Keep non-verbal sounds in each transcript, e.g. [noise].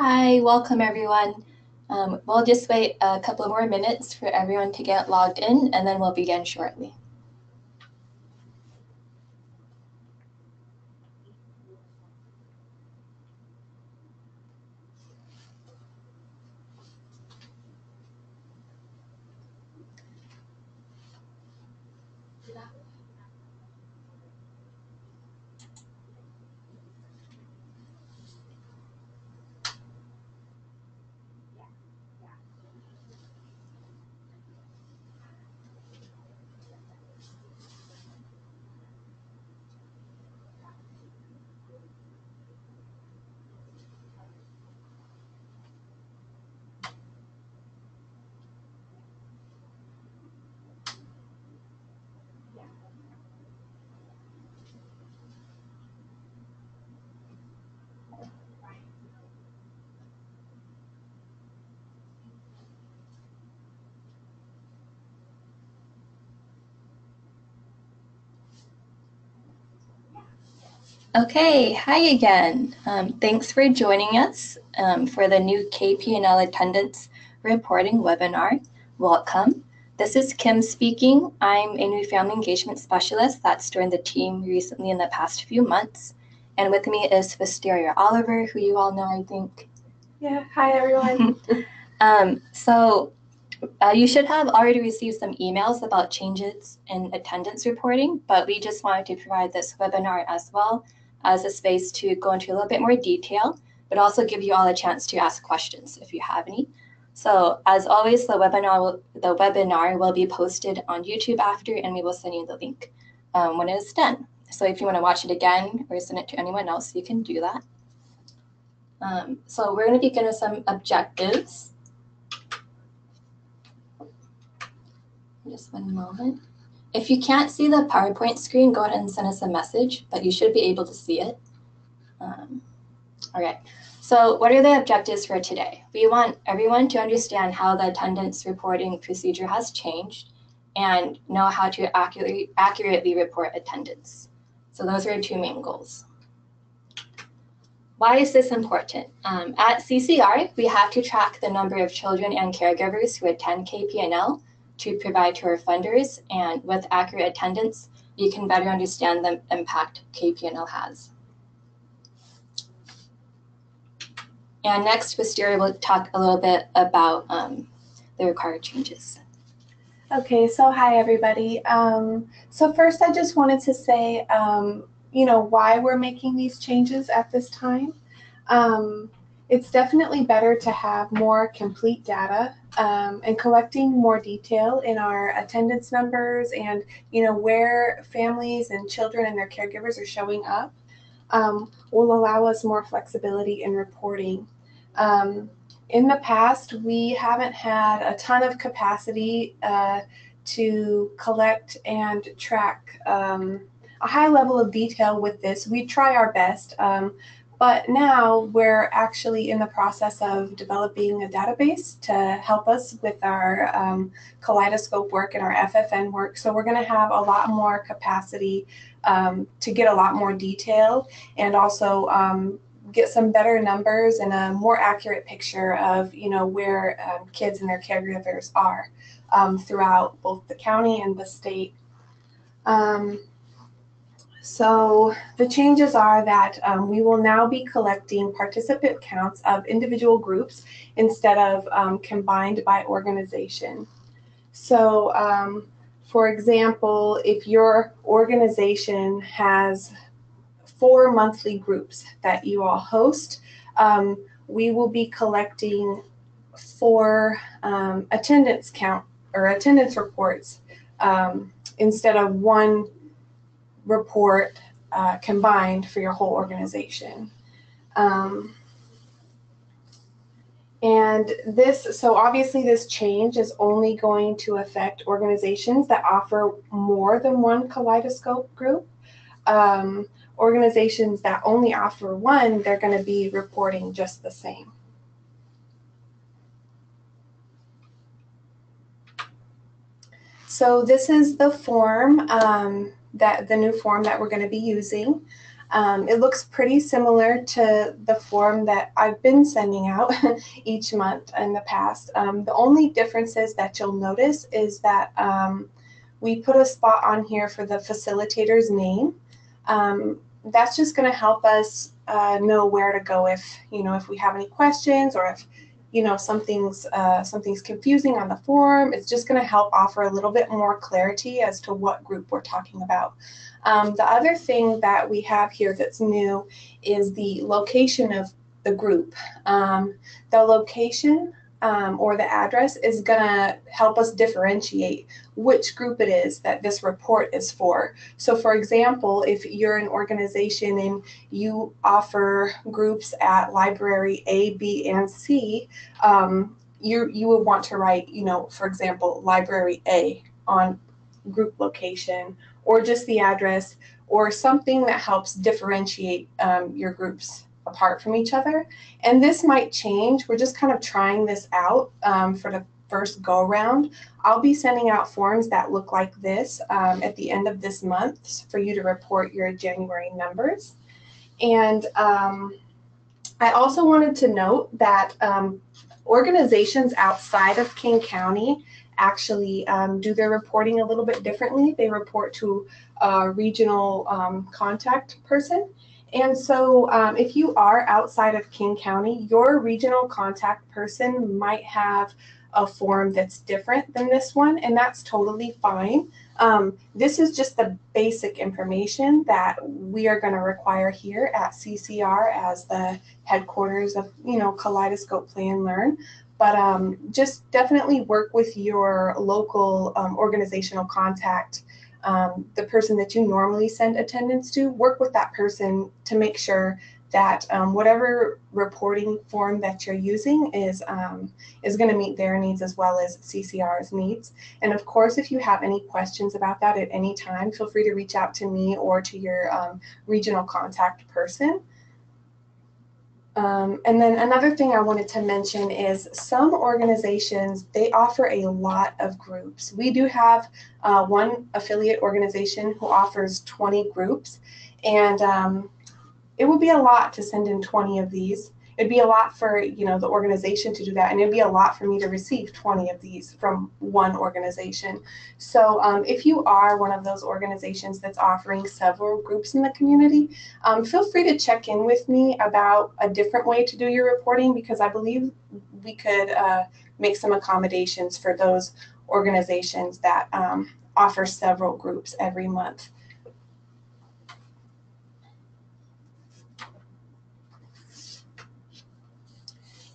Hi, welcome everyone. Um, we'll just wait a couple more minutes for everyone to get logged in and then we'll begin shortly. Okay, hi again. Um, thanks for joining us um, for the new KP&L attendance reporting webinar. Welcome. This is Kim speaking. I'm a new family engagement specialist that's joined the team recently in the past few months. And with me is Wisteria Oliver, who you all know, I think. Yeah, hi everyone. [laughs] um, so uh, you should have already received some emails about changes in attendance reporting, but we just wanted to provide this webinar as well as a space to go into a little bit more detail, but also give you all a chance to ask questions if you have any. So as always, the webinar will, the webinar will be posted on YouTube after, and we will send you the link um, when it is done. So if you want to watch it again or send it to anyone else, you can do that. Um, so we're going to begin with some objectives. Just one moment. If you can't see the PowerPoint screen, go ahead and send us a message, but you should be able to see it. Um, all right, so what are the objectives for today? We want everyone to understand how the attendance reporting procedure has changed and know how to accurately, accurately report attendance. So those are our two main goals. Why is this important? Um, at CCR, we have to track the number of children and caregivers who attend KP&L to provide to our funders, and with accurate attendance, you can better understand the impact KP&L has. And next, Wisteria will talk a little bit about um, the required changes. Okay, so hi everybody. Um, so first I just wanted to say, um, you know, why we're making these changes at this time. Um, it's definitely better to have more complete data um, and collecting more detail in our attendance numbers and you know where families and children and their caregivers are showing up um, will allow us more flexibility in reporting. Um, in the past, we haven't had a ton of capacity uh, to collect and track um, a high level of detail with this. We try our best, um, but now we're actually in the process of developing a database to help us with our um, kaleidoscope work and our FFN work. So we're going to have a lot more capacity um, to get a lot more detail and also um, get some better numbers and a more accurate picture of you know where um, kids and their caregivers are um, throughout both the county and the state. Um, so the changes are that um, we will now be collecting participant counts of individual groups instead of um, combined by organization. So um, for example, if your organization has four monthly groups that you all host, um, we will be collecting four um, attendance count or attendance reports um, instead of one report uh, combined for your whole organization. Um, and this, so obviously this change is only going to affect organizations that offer more than one kaleidoscope group. Um, organizations that only offer one, they're going to be reporting just the same. So this is the form um, that the new form that we're going to be using. Um, it looks pretty similar to the form that I've been sending out [laughs] each month in the past. Um, the only differences that you'll notice is that um, we put a spot on here for the facilitator's name. Um, that's just going to help us uh, know where to go if you know if we have any questions or if you know something's uh, something's confusing on the form. It's just going to help offer a little bit more clarity as to what group we're talking about. Um, the other thing that we have here that's new is the location of the group. Um, the location um, or the address is going to help us differentiate which group it is that this report is for. So, for example, if you're an organization and you offer groups at library A, B, and C, um, you you would want to write, you know, for example, library A on group location, or just the address, or something that helps differentiate um, your groups apart from each other. And this might change. We're just kind of trying this out um, for the first go round. I'll be sending out forms that look like this um, at the end of this month for you to report your January numbers. And um, I also wanted to note that um, organizations outside of King County actually um, do their reporting a little bit differently. They report to a regional um, contact person. And so, um, if you are outside of King County, your regional contact person might have a form that's different than this one, and that's totally fine. Um, this is just the basic information that we are going to require here at CCR as the headquarters of, you know, Kaleidoscope Play and Learn. But um, just definitely work with your local um, organizational contact um, the person that you normally send attendance to, work with that person to make sure that um, whatever reporting form that you're using is um, is going to meet their needs as well as CCR's needs. And of course, if you have any questions about that at any time, feel free to reach out to me or to your um, regional contact person. Um, and then another thing I wanted to mention is some organizations, they offer a lot of groups. We do have uh, one affiliate organization who offers 20 groups, and um, it would be a lot to send in 20 of these it'd be a lot for you know the organization to do that and it'd be a lot for me to receive 20 of these from one organization. So um, if you are one of those organizations that's offering several groups in the community um, feel free to check in with me about a different way to do your reporting because i believe we could uh, make some accommodations for those organizations that um, offer several groups every month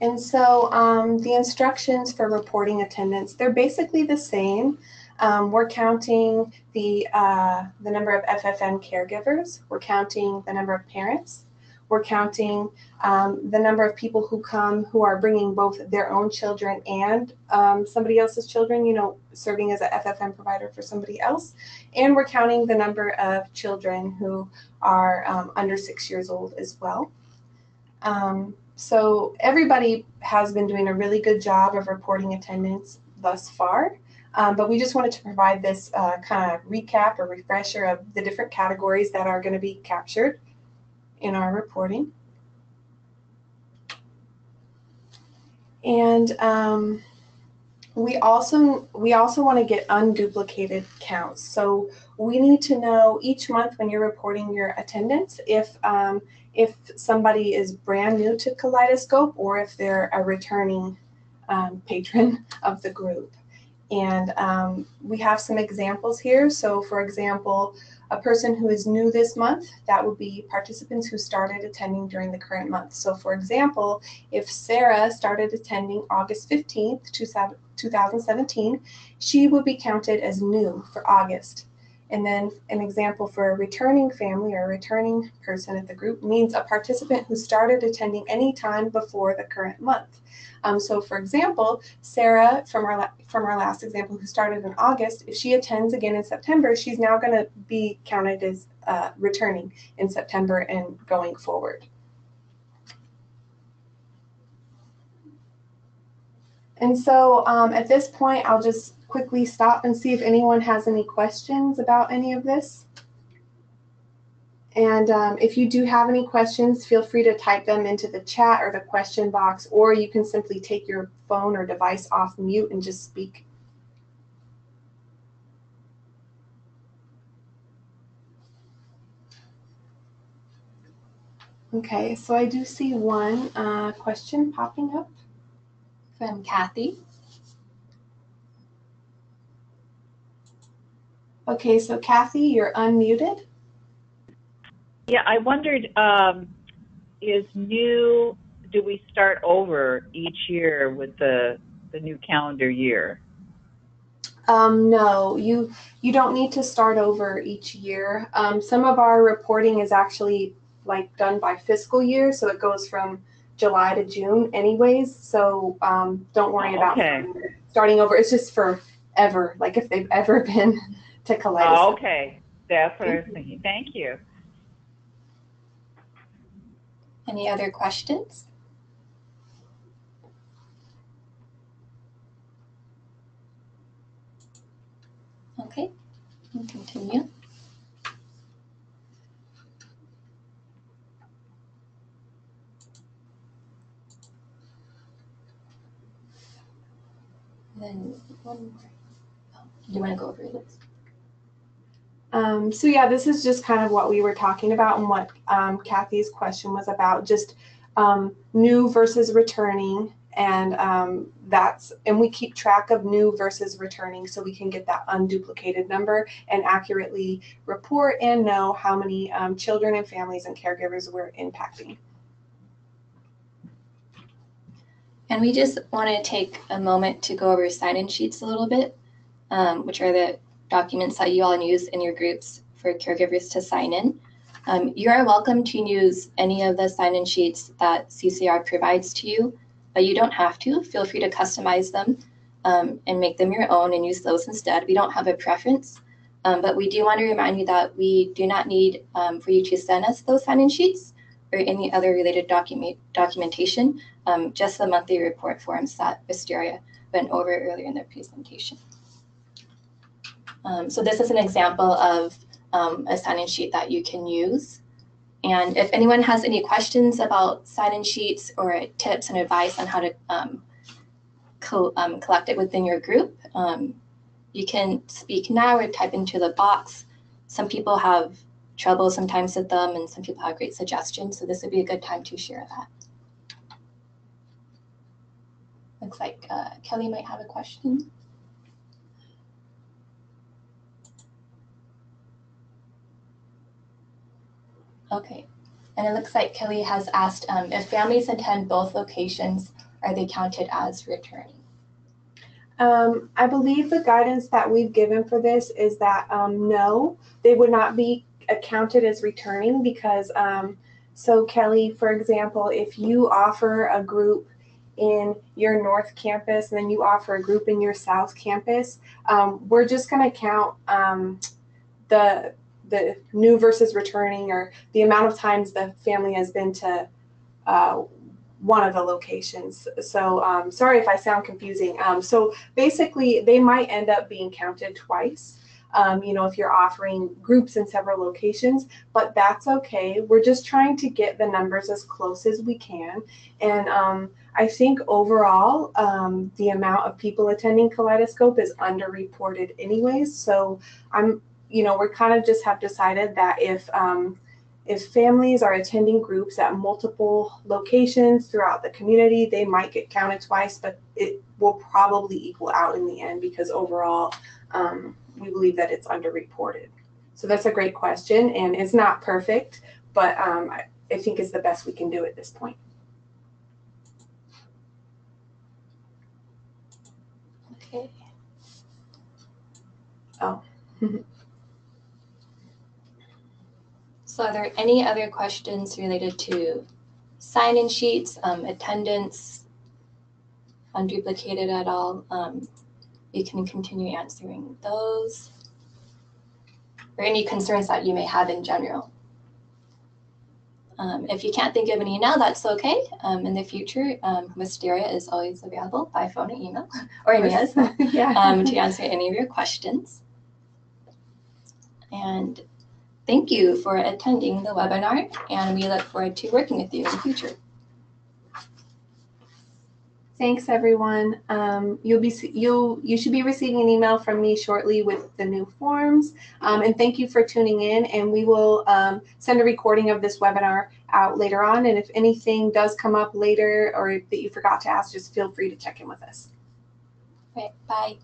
And so um, the instructions for reporting attendance, they're basically the same. Um, we're counting the, uh, the number of FFN caregivers. We're counting the number of parents. We're counting um, the number of people who come who are bringing both their own children and um, somebody else's children, you know, serving as a FFN provider for somebody else. And we're counting the number of children who are um, under six years old as well. Um, so everybody has been doing a really good job of reporting attendance thus far. Um, but we just wanted to provide this uh, kind of recap or refresher of the different categories that are going to be captured in our reporting. And um, we also we also want to get unduplicated counts. So we need to know each month when you're reporting your attendance if um, if somebody is brand new to Kaleidoscope or if they're a returning um, patron [laughs] of the group. And um, we have some examples here. So, for example, a person who is new this month, that would be participants who started attending during the current month. So, for example, if Sarah started attending August 15th, 2017, she would be counted as new for August. And then an example for a returning family or a returning person at the group means a participant who started attending any time before the current month. Um, so for example, Sarah from our, from our last example who started in August, if she attends again in September, she's now going to be counted as uh, returning in September and going forward. And so um, at this point, I'll just quickly stop and see if anyone has any questions about any of this. And um, if you do have any questions, feel free to type them into the chat or the question box, or you can simply take your phone or device off mute and just speak. Okay, so I do see one uh, question popping up. From Kathy. Okay, so Kathy, you're unmuted. Yeah, I wondered, um, is new, do we start over each year with the, the new calendar year? Um, no, you you don't need to start over each year. Um, some of our reporting is actually like done by fiscal year, so it goes from July to June, anyways. So um, don't worry about okay. starting over. It's just for ever, like if they've ever [laughs] been to Oh, okay, that's what I was thinking. Thank you. Any other questions? Okay, we'll continue. Then one more. Oh, Do you want to go over this? Um, so yeah, this is just kind of what we were talking about and what um, Kathy's question was about, just um, new versus returning, and um, that's and we keep track of new versus returning so we can get that unduplicated number and accurately report and know how many um, children and families and caregivers we're impacting. And we just want to take a moment to go over sign-in sheets a little bit, um, which are the documents that you all use in your groups for caregivers to sign in. Um, you are welcome to use any of the sign-in sheets that CCR provides to you, but you don't have to. Feel free to customize them um, and make them your own and use those instead. We don't have a preference, um, but we do want to remind you that we do not need um, for you to send us those sign-in sheets or any other related document documentation um, just the monthly report forms that Wisteria went over earlier in their presentation. Um, so this is an example of um, a sign-in sheet that you can use. And if anyone has any questions about sign-in sheets or tips and advice on how to um, co- um, collect it within your group, um, you can speak now or type into the box. Some people have trouble sometimes with them and some people have great suggestions. So this would be a good time to share that. Looks like uh, Kelly might have a question. Okay, and it looks like Kelly has asked um, if families attend both locations, are they counted as returning? Um, I believe the guidance that we've given for this is that um, no, they would not be accounted as returning because, um, so Kelly, for example, if you offer a group in your North Campus and then you offer a group in your South Campus, um, we're just going to count um, the the new versus returning or the amount of times the family has been to uh, one of the locations. So um, sorry if I sound confusing. Um, so basically, they might end up being counted twice. Um, you know, if you're offering groups in several locations, but that's okay. We're just trying to get the numbers as close as we can. And um, I think overall, um, the amount of people attending Kaleidoscope is underreported, anyways. So I'm, you know, we're kind of just have decided that if um, if families are attending groups at multiple locations throughout the community, they might get counted twice, but it will probably equal out in the end because overall, um, we believe that it's underreported. So that's a great question, and it's not perfect, but um, I, I think it's the best we can do at this point. Okay. Oh. [laughs] So are there any other questions related to sign-in sheets, um, attendance, unduplicated at all? Um, you can continue answering those. Or any concerns that you may have in general. Um, if you can't think of any now, that's okay. Um, in the future, um, Wisteria is always available by phone [laughs] or email, or emails, yeah. um, to answer any of your questions. And thank you for attending the webinar, and we look forward to working with you in the future. Thanks, everyone. Um, you'll be you'll you should be receiving an email from me shortly with the new forms. Um, and thank you for tuning in. And we will um, send a recording of this webinar out later on. And if anything does come up later or that you forgot to ask, just feel free to check in with us. Right, bye.